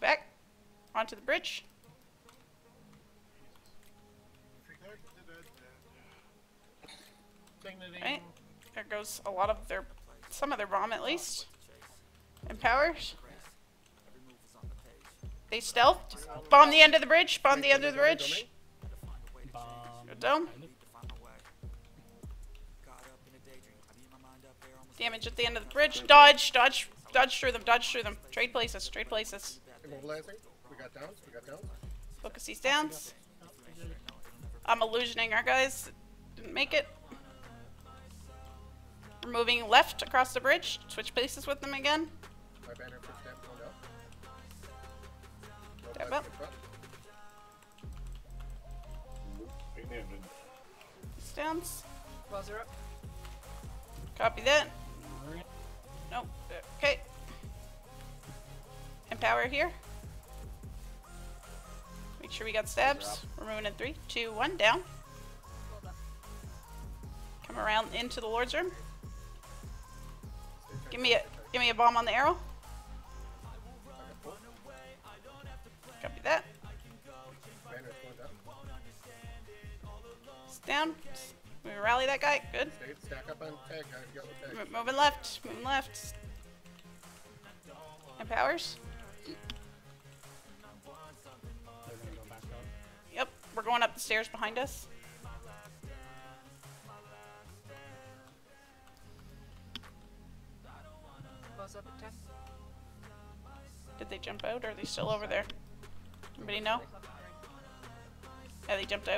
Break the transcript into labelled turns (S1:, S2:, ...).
S1: Back. Onto the bridge. Right. There goes a lot of their, some of their bomb at least. Empowers. They stealthed. Bomb the end of the bridge. Bomb the end of the bridge. Good dome. Damage at the end of the bridge. Dodge, dodge, dodge through them, dodge through them. Trade places, trade places.
S2: Immobilizing. We got downs. We got downs.
S1: Focus these downs. I'm illusioning our guys. Didn't make it. We're moving left across the bridge. Switch places with them again.
S2: My banner push stamp going up.
S1: Step up.
S2: in front.
S1: These.
S3: Buzzer up.
S1: Copy that. Nope. Okay. Empower here. Make sure we got stabs. We're moving in three, two, one, down. Come around into the Lord's room. Give me a give me a bomb on the arrow. Copy that. It's down. We rally that guy. Good. Moving left. Moving left. Empowers.
S4: They're gonna go back up.
S1: Yep. We're going up the stairs behind us.
S3: Buzz up at 10.
S1: Did they jump out or are they still over there? Anybody know? Yeah, they jumped out.